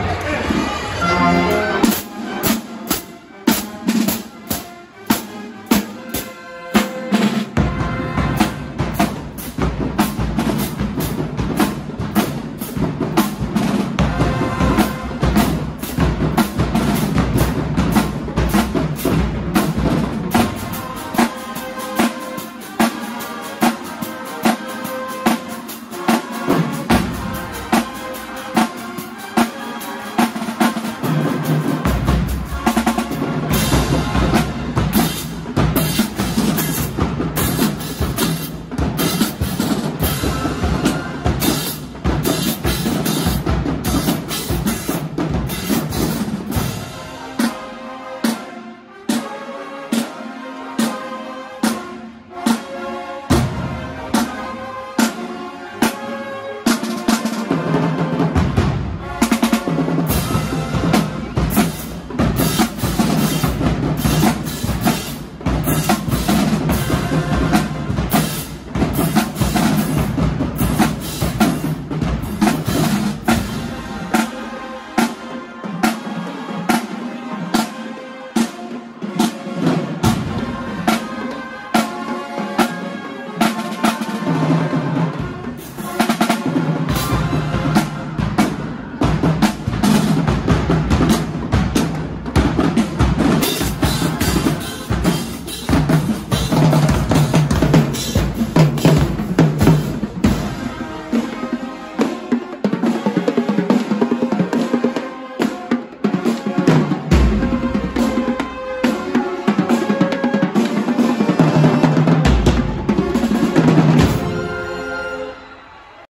Hey,